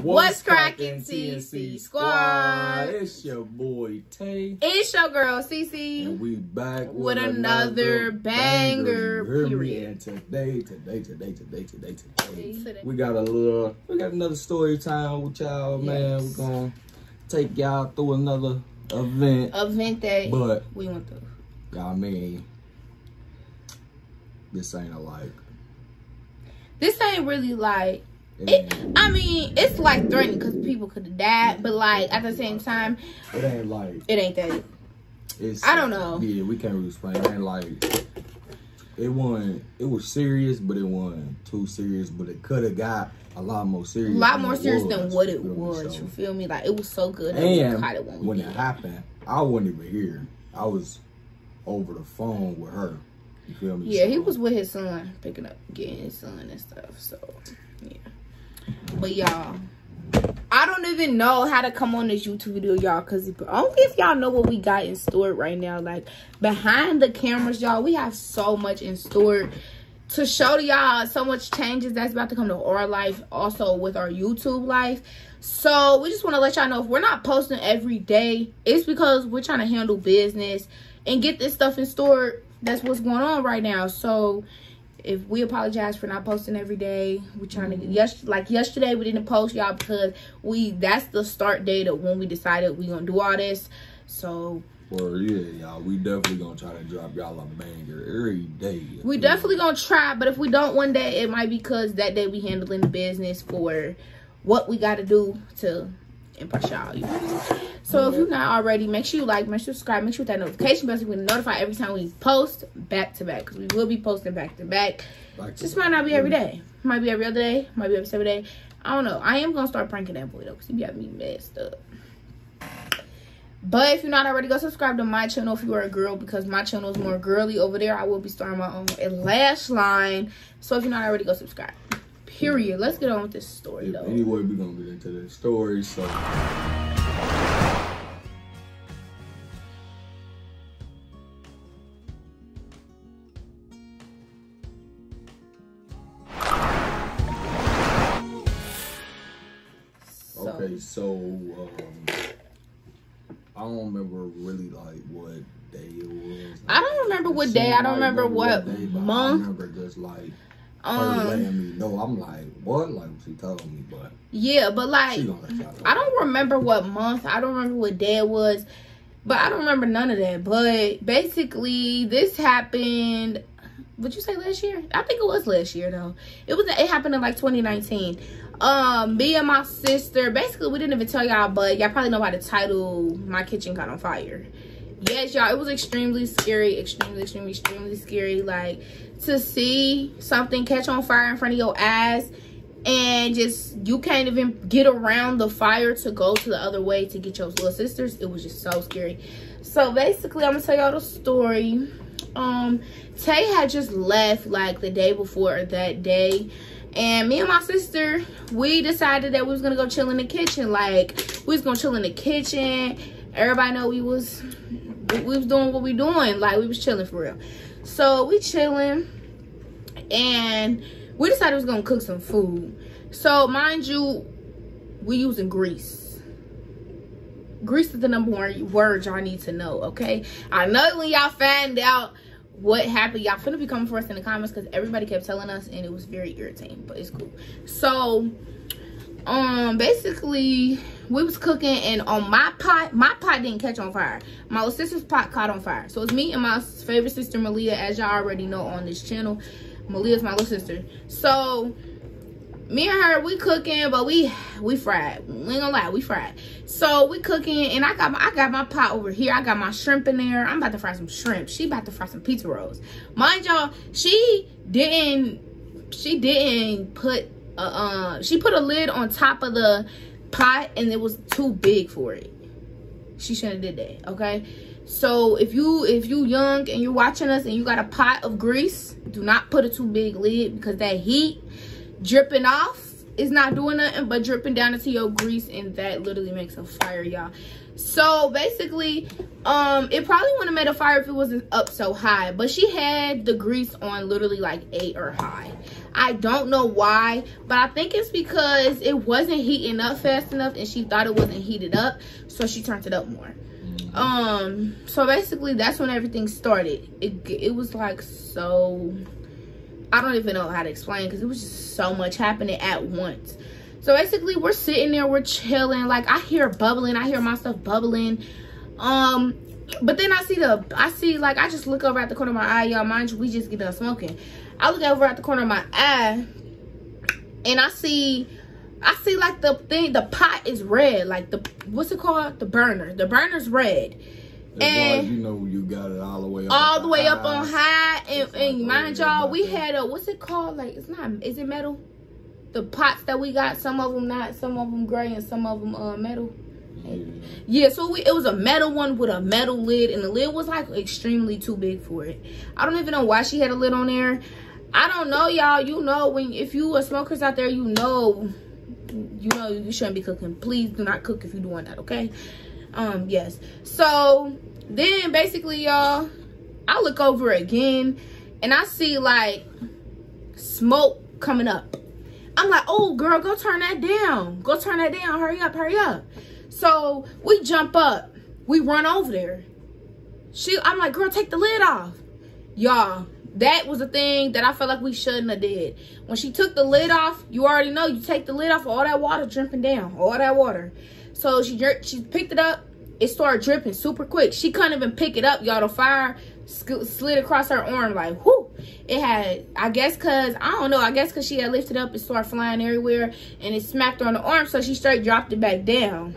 What's cracking, TNC Squad? It's your boy Tae. It's your girl, CeeCee. And we back with, with another, banger, banger period. And today, today, today, today, today, today, today, we got a little, we got another story time with y'all, yes. man. We're gonna take y'all through another event. Event that but we went through. Y'all mean this ain't a like. This ain't really like it, I mean, it's like threatening because people could have died, but like at the same time, it ain't like it ain't that. It's I don't know. Yeah, we can't really explain. It ain't like it wasn't. It was serious, but it wasn't too serious. But it could have got a lot more serious. A lot more serious was, than what it was. So. You feel me? Like it was so good. And it when, when it happened, I wasn't even here. I was over the phone with her. You feel me? Yeah, so, he was with his son, picking up, getting his son and stuff. So. But y'all, I don't even know how to come on this YouTube video, y'all, because only if y'all know what we got in store right now. Like, behind the cameras, y'all, we have so much in store to show to y'all so much changes that's about to come to our life, also with our YouTube life. So, we just want to let y'all know if we're not posting every day, it's because we're trying to handle business and get this stuff in store. That's what's going on right now. So, if we apologize for not posting every day we're trying to yes like yesterday we didn't post y'all because we that's the start date of when we decided we gonna do all this. So well yeah y'all we definitely gonna try to drop y'all a banger every day. we definitely gonna try but if we don't one day it might be because that day we handling the business for what we got to do to y'all you know? So if you're not already, make sure you like, make sure you subscribe, make sure that notification bell so you can notify every time we post back to back. Because we will be posting back to back. Like Just might not be every day. Might be every other day. Might be every seven day. I don't know. I am going to start pranking that boy though. Because he be having me messed up. But if you're not already, go subscribe to my channel if you are a girl because my channel is more girly over there. I will be starting my own lash line. So if you're not already, go subscribe. Period. Let's get on with this story though. Anyway, we're going to get into the story. So... Okay, so um, I don't remember really like what day it was. I don't remember what day. I don't remember, what, what day, month. I remember just like um, letting me know. I'm like, what? Like she told me, but yeah, but like I don't remember what month. I don't remember what day it was, but I don't remember none of that. But basically, this happened. Would you say last year? I think it was last year though. It was. It happened in like 2019 um me and my sister basically we didn't even tell y'all but y'all probably know by the title my kitchen caught on fire yes y'all it was extremely scary extremely extremely extremely scary like to see something catch on fire in front of your eyes and just you can't even get around the fire to go to the other way to get your little sisters. It was just so scary. So basically i'm gonna tell y'all the story. Um tay had just left like the day before that day. And me and my sister we decided that we was gonna go chill in the kitchen. Like we was gonna chill in the kitchen everybody know we was we, was doing what we doing. Like we was chilling for real. So we chilling and we decided we was gonna cook some food. So mind you we using grease. Grease is the number one word y'all need to know okay? I know when y'all find out what happened y'all finna be coming for us in the comments because everybody kept telling us and it was very irritating but it's cool. So um basically we was cooking and on my pot my pot didn't catch on fire. My little sister's pot caught on fire. So it's me and my favorite sister malia as y'all already know on this channel. Malia's my little sister. So me and her we cooking but we we fried. We ain't gonna lie we fried. So we cooking and i got my i got my pot over here. I got my shrimp in there. I'm about to fry some shrimp. She about to fry some pizza rolls. Mind y'all she didn't she didn't put uh, uh she put a lid on top of the pot and it was too big for it. She shouldn't have did that okay? So if you if you young and you're watching us and you got a pot of grease do not put a too big lid because that heat dripping off is not doing nothing but dripping down into your grease and that literally makes a fire y'all. So basically um it probably wouldn't have made a fire if it wasn't up so high but she had the grease on literally like eight or high i don't know why but i think it's because it wasn't heating up fast enough and she thought it wasn't heated up so she turned it up more. Um so basically that's when everything started. It it was like so i don't even know how to explain because it was just so much happening at once. So basically we're sitting there we're chilling like i hear bubbling i hear my stuff bubbling. Um but then i see the i see like i just look over at the corner of my eye y'all mind you we just get done smoking i look over at the corner of my eye and i see I see like the thing, the pot is red. Like the, what's it called? The burner. The burner's red. As and you know you got it all the way up all the way high. up on high and, and mind y'all we had a what's it called like it's not is it metal the pots that we got some of them not some of them gray and some of them uh metal yeah, so we, it was a metal one with a metal lid and the lid was like extremely too big for it. I don't even know why she had a lid on there. I don't know y'all. You know when if you are smokers out there you know you know you shouldn't be cooking. Please do not cook if you're doing that okay? Um yes. So then basically y'all i look over again and i see like smoke coming up. I'm like oh girl go turn that down. Go turn that down. Hurry up hurry up so we jump up we run over there she i'm like girl take the lid off y'all that was a thing that I felt like we shouldn't have did. When she took the lid off, you already know you take the lid off, all that water dripping down, all that water. So she she picked it up, it started dripping super quick. She couldn't even pick it up, y'all. The fire slid across her arm like whoo. It had, I guess, cause I don't know. I guess cause she had lifted up, it started flying everywhere, and it smacked her on the arm, so she straight dropped it back down.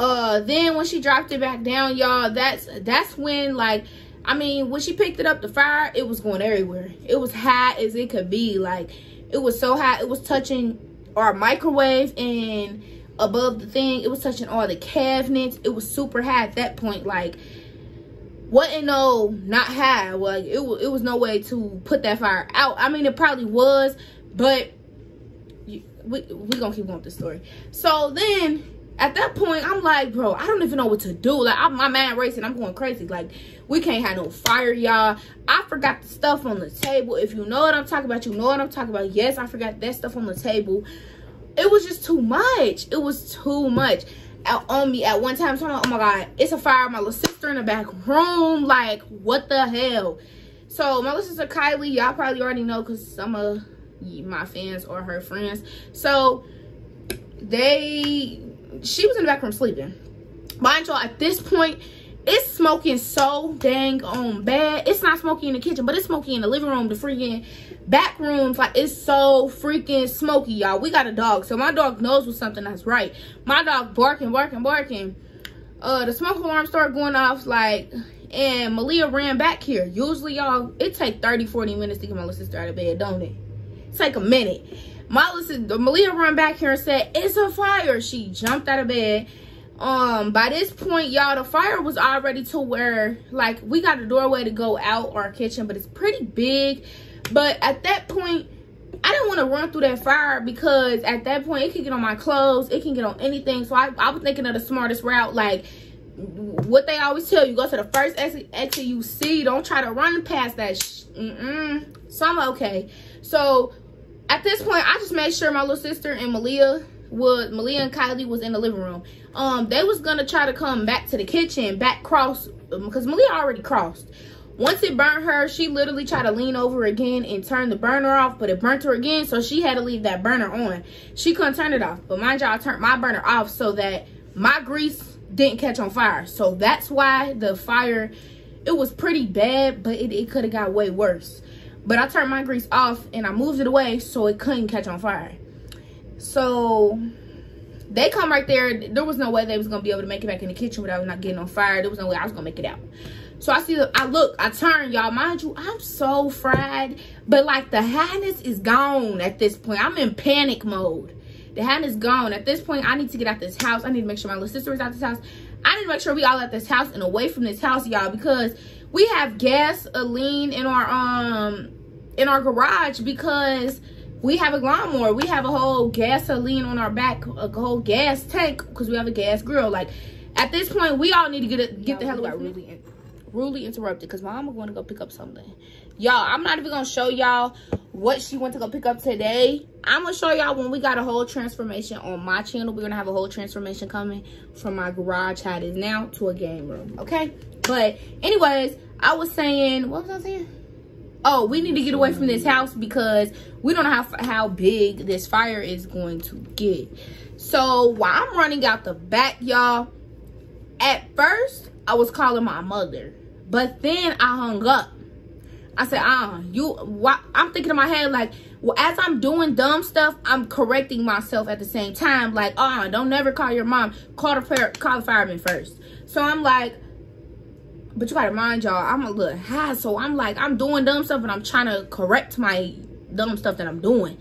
Uh, then when she dropped it back down, y'all, that's that's when like I mean, when she picked it up, the fire, it was going everywhere. It was hot as it could be. Like, it was so hot, it was touching our microwave and above the thing, it was touching all the cabinets. It was super hot at that point. Like, wasn't no not high. Like, it, it was no way to put that fire out. I mean, it probably was, but we, we gonna keep going with the story. So then at that point, I'm like, bro, I don't even know what to do. Like, I'm, my man racing. I'm going crazy. Like, we can't have no fire, y'all. I forgot the stuff on the table. If you know what I'm talking about, you know what I'm talking about. Yes, I forgot that stuff on the table. It was just too much. It was too much Out on me at one time. So like, oh my God, it's a fire. My little sister in the back room. Like, what the hell? So, my little sister Kylie, y'all probably already know because some of my fans or her friends. So, they she was in the back room sleeping. Mind y'all, at this point, it's smoking so dang on bad. It's not smoky in the kitchen, but it's smoky in the living room, the freaking back rooms. Like, it's so freaking smoky, y'all. We got a dog, so my dog knows when something that's right. My dog barking, barking, barking. Uh, the smoke alarm started going off, like, and Malia ran back here. Usually, y'all, it take 30, 40 minutes to get my little sister out of bed, don't it? It's like a minute. Molly said, Malia run back here and said, it's a fire. She jumped out of bed. Um, by this point, y'all, the fire was already to where, like, we got a doorway to go out our kitchen, but it's pretty big. But at that point, I didn't want to run through that fire because at that point, it can get on my clothes. It can get on anything. So I, I was thinking of the smartest route, like, what they always tell you, go to the first exit, exit you see. Don't try to run past that. Mm-mm. So I'm okay. So at this point, I just made sure my little sister and Malia would Malia and Kylie was in the living room. Um, they was gonna try to come back to the kitchen, back cross, because um, Malia already crossed. Once it burnt her, she literally tried to lean over again and turn the burner off, but it burnt her again, so she had to leave that burner on. She couldn't turn it off, but mind y'all, I turned my burner off so that my grease didn't catch on fire. So that's why the fire, it was pretty bad, but it, it could have got way worse. But I turned my grease off and I moved it away so it couldn't catch on fire. So they come right there. There was no way they was gonna be able to make it back in the kitchen without not getting on fire. There was no way I was gonna make it out. So I see, I look, I turn, y'all. Mind you, I'm so fried, but like the highness is gone at this point. I'm in panic mode. The highness gone. At this point, I need to get out this house. I need to make sure my little sister is out this house. I need to make sure we all at this house and away from this house, y'all, because we have gasoline in our um in our garage because we have a lawnmower. We have a whole gasoline on our back, a whole gas tank because we have a gas grill. Like at this point, we all need to get it, get the hell away. Really, rudely interrupted because my mama going to go pick up something. Y'all, I'm not even gonna show y'all what she went to go pick up today. I'm gonna show y'all when we got a whole transformation on my channel. We're gonna have a whole transformation coming from my garage how is now to a game room. Okay, but anyways, I was saying, what was I saying? oh we need to get away from this house because we don't know how how big this fire is going to get so while i'm running out the back y'all at first i was calling my mother but then i hung up i said ah you what i'm thinking in my head like well as i'm doing dumb stuff i'm correcting myself at the same time like ah don't never call your mom call the call the fireman first so i'm like but you gotta mind y'all, I'm a little high, so I'm like, I'm doing dumb stuff and I'm trying to correct my dumb stuff that I'm doing.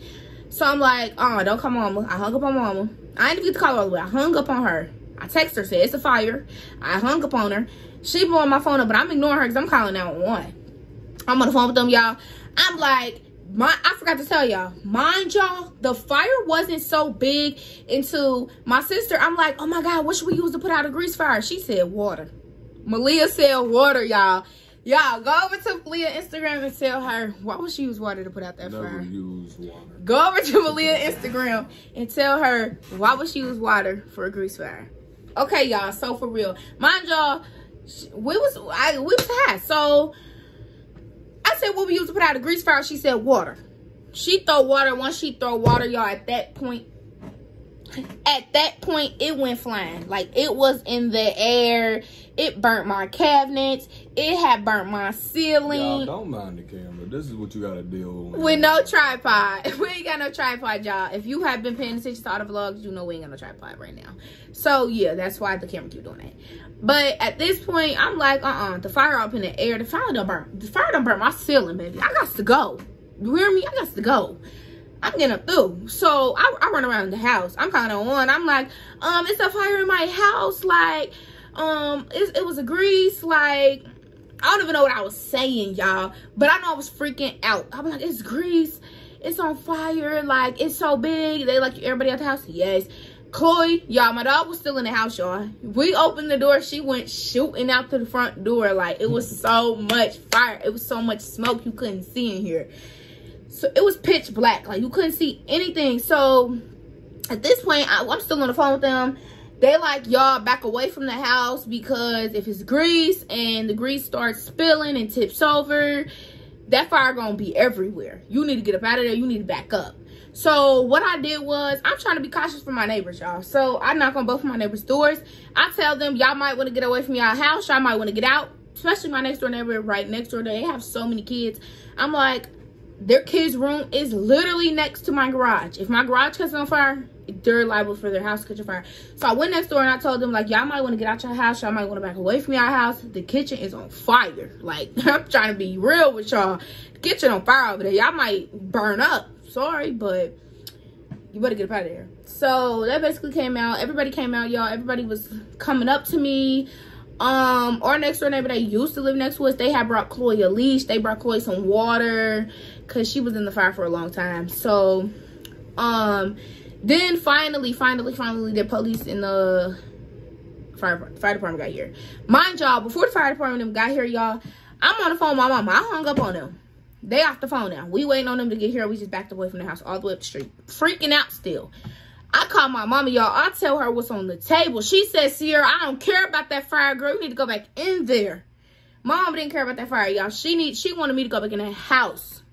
So I'm like, oh, don't call mama. I hung up on mama. I didn't get the call her all the way. I hung up on her. I text her, said it's a fire. I hung up on her. She blowing my phone up, but I'm ignoring her because I'm calling 911. I'm on the phone with them, y'all. I'm like, my I forgot to tell y'all, mind y'all, the fire wasn't so big until my sister, I'm like, oh my God, what should we use to put out a grease fire? She said water. Malia said water, y'all. Y'all, go over to Malia Instagram and tell her why would she use water to put out that Never fire. use water. Go over to Malia Instagram and tell her why would she use water for a grease fire. Okay, y'all. So for real, mind y'all, we was I we was high. So said, what we use to put out a grease fire? She said water. She throw water. Once she throw water, y'all, at that point, at that point it went flying like it was in the air it burnt my cabinets it had burnt my ceiling. Y'all don't mind the camera. This is what you gotta deal with. With no tripod. We ain't got no tripod y'all. If you have been paying attention to all the vlogs you know we ain't got no tripod right now. So yeah that's why the camera keep doing that. But at this point i'm like uh-uh the fire up in the air. The fire don't burn the fire don't burn my ceiling baby. I got to go. You hear me? I got to go. I'm getting up through. So I, I run around the house. I'm kind of on. I'm like, um, it's a fire in my house. Like, um, it, it was a grease. Like, I don't even know what I was saying, y'all. But I know I was freaking out. I'm like, it's grease. It's on fire. Like, it's so big. They like everybody at the house. Yes. Chloe, y'all, my dog was still in the house, y'all. We opened the door. She went shooting out to the front door. Like, it was so much fire. It was so much smoke you couldn't see in here so it was pitch black like you couldn't see anything so at this point I, i'm still on the phone with them they like y'all back away from the house because if it's grease and the grease starts spilling and tips over that fire gonna be everywhere. You need to get up out of there. You need to back up. So what i did was i'm trying to be cautious for my neighbors y'all. So i knock on both of my neighbors doors. I tell them y'all might want to get away from y'all house. Y'all might want to get out. Especially my next door neighbor right next door. They have so many kids. I'm like their kids' room is literally next to my garage. If my garage catches on fire, they're liable for their house catching fire. So I went next door and I told them, like, y'all might want to get out your house. Y'all might want to back away from your house. The kitchen is on fire. Like, I'm trying to be real with y'all. Kitchen on fire over there. Y'all might burn up. Sorry, but you better get up out of there. So that basically came out. Everybody came out, y'all. Everybody was coming up to me um our next door neighbor that used to live next to us they had brought chloe a leash they brought chloe some water because she was in the fire for a long time so um then finally finally finally the police and the fire fire department got here mind y'all before the fire department got here y'all i'm on the phone with my mama i hung up on them they off the phone now we waiting on them to get here we just backed away from the house all the way up the street freaking out still I call my mama, y'all. I tell her what's on the table. She says, Ciarra, I don't care about that fire, girl. You need to go back in there. Mom didn't care about that fire, y'all. She need, she wanted me to go back in the house.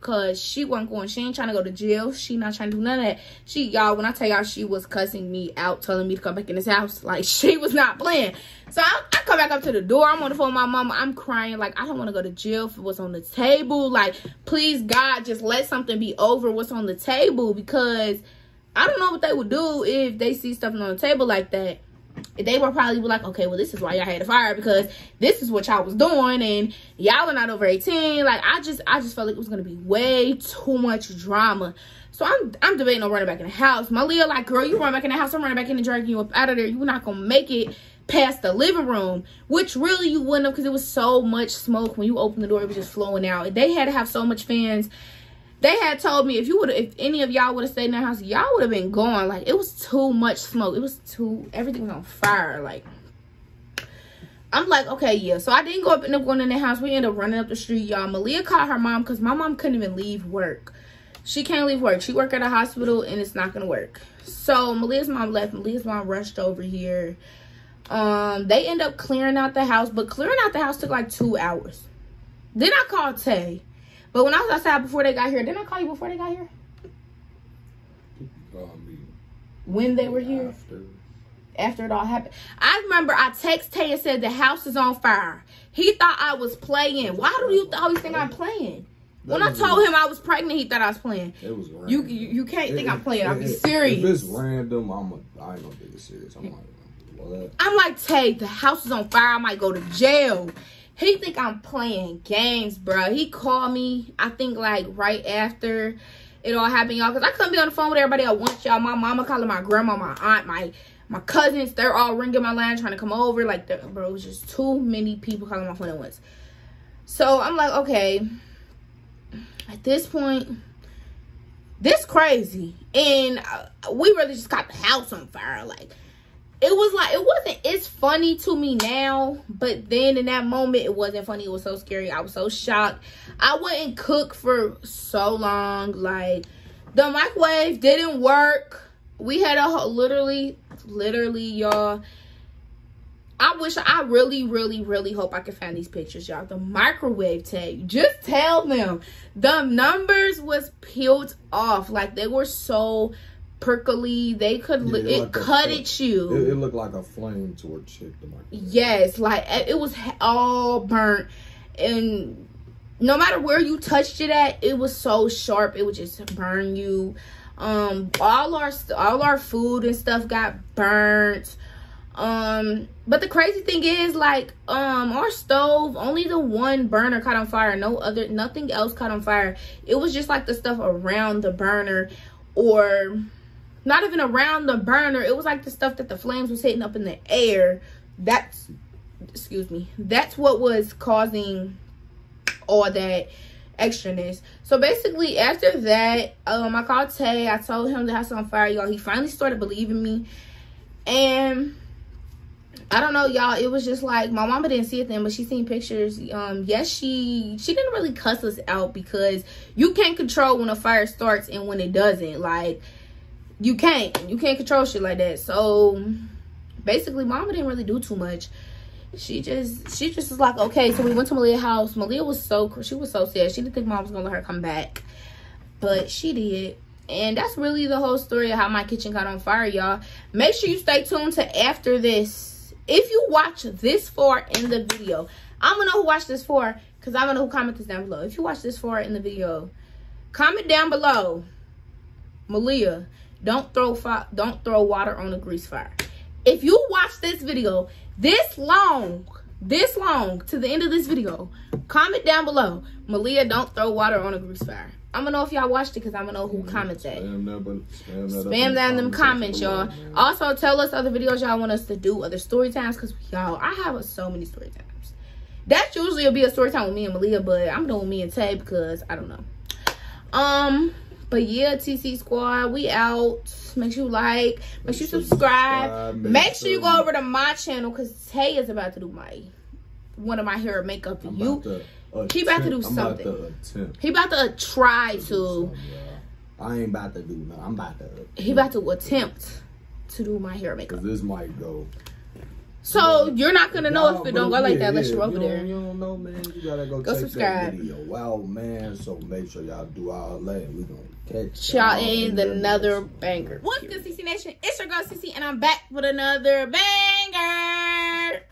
Because she wasn't going. She ain't trying to go to jail. She not trying to do none of that. She, y'all, when I tell y'all she was cussing me out, telling me to come back in this house. Like, she was not playing. So, I, I come back up to the door. I'm on the phone with my mama. I'm crying. Like, I don't want to go to jail for what's on the table. Like, please, God, just let something be over what's on the table. Because I don't know what they would do if they see stuff on the table like that. They were probably like, okay, well, this is why y'all had a fire because this is what y'all was doing and y'all are not over 18. Like, I just, I just felt like it was going to be way too much drama. So I'm, I'm debating on running back in the house. Malia like, girl, you run back in the house. I'm running back in and dragging you up out of there. You're not going to make it past the living room, which really you wouldn't have because it was so much smoke when you opened the door. It was just flowing out. They had to have so much fans they had told me if you would if any of y'all would have stayed in the house, y'all would have been gone. Like it was too much smoke. It was too everything was on fire. Like I'm like, okay, yeah. So I didn't go up end up going in the house. We ended up running up the street, y'all. Malia called her mom because my mom couldn't even leave work. She can't leave work. She work at a hospital and it's not gonna work. So Malia's mom left. Malia's mom rushed over here. Um, they end up clearing out the house, but clearing out the house took like two hours. Then I called Tae. But when I was outside before they got here, didn't I call you before they got here? When they were here? After. After it all happened. I remember I texted Tae and said the house is on fire. He thought I was playing. Why do you always think I'm playing? When I told him I was pregnant, he thought I was playing. It was random. You you, you can't it, think it, I'm playing. I'm serious. If it's random, I'm a, I ain't gonna take it serious. I'm like, what? I'm like, Tae, the house is on fire. I might go to jail. He think I'm playing games, bro. He called me, I think, like, right after it all happened, y'all. Because I couldn't be on the phone with everybody at once, y'all. My mama calling my grandma, my aunt, my my cousins. They're all ringing my line trying to come over. Like, bro, it was just too many people calling my phone at once. So, I'm like, okay. At this point, this crazy. And uh, we really just got the house on fire. Like, it was like it wasn't it's funny to me now but then in that moment it wasn't funny. It was so scary. I was so shocked. I wouldn't cook for so long. Like the microwave didn't work. We had a literally literally y'all. I wish I really, really, really hope I can find these pictures, y'all. The microwave tag. Just tell them. The numbers was peeled off. Like they were so perkly. They could yeah, it like cut at you. It, it, looked like a flame torch hit. Yes, like it was all burnt, and no matter where you touched it at, it was so sharp. It would just burn you. Um, all our all our food and stuff got burnt. Um, but the crazy thing is, like, um, our stove, only the one burner caught on fire. No other, nothing else caught on fire. It was just like the stuff around the burner or not even around the burner. It was like the stuff that the flames was hitting up in the air. That's, excuse me, that's what was causing all that extraness. So basically, after that, um, I called Tae. I told him the house on fire, y'all. He finally started believing me. And I don't know, y'all. It was just like my mama didn't see it then, but she seen pictures. Um, yes, she she didn't really cuss us out because you can't control when a fire starts and when it doesn't. Like you can't you can't control shit like that. So basically mama didn't really do too much. She just she just was like okay so we went to malia's house. Malia was so she was so sad. She didn't think mom was gonna let her come back. But she did. And that's really the whole story of how my kitchen got on fire y'all. Make sure you stay tuned to after this. If you watch this far in the video i'm gonna know who watched this for because i'm gonna know who comment this down below. If you watch this far in the video comment down below. Malia don't throw don't throw water on a grease fire. If you watch this video this long, this long to the end of this video, comment down below. Malia, don't throw water on a grease fire. I'm gonna know if y'all watched it because I'm gonna know who comments that. Spam that, spam that, spam that in them comments, y'all. Also, tell us other videos y'all want us to do, other story times, because y'all, I have so many story times. That usually will be a story time with me and Malia, but I'm doing me and Tae because I don't know. Um, but yeah, TC Squad, we out. Make sure you like, make sure you subscribe. Make sure you go over to my channel because Tae is about to do my one of my hair and makeup. I'm you, he about to do something. About he about to uh, try to. I ain't about to do no. I'm about to. He about to attempt to do my hair and makeup. Cause this might go so you're not gonna know if it don't go like that unless you're over you there. You don't know, man. You gotta go, go subscribe. that video Wow, man. So make sure y'all do all that. We gonna Y'all another banger. What's good, CeeCee Nation? It's your girl CeeCee, and I'm back with another banger.